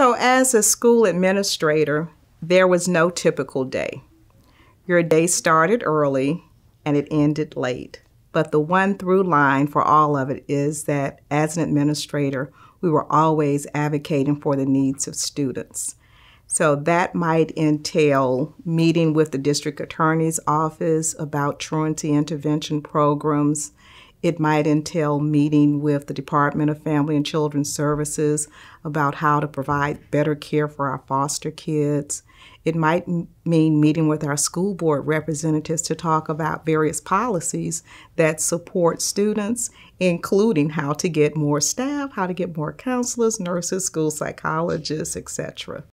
So, as a school administrator, there was no typical day. Your day started early and it ended late. But the one through line for all of it is that as an administrator, we were always advocating for the needs of students. So that might entail meeting with the district attorney's office about truancy intervention programs. It might entail meeting with the Department of Family and Children's Services about how to provide better care for our foster kids. It might mean meeting with our school board representatives to talk about various policies that support students, including how to get more staff, how to get more counselors, nurses, school psychologists, etc.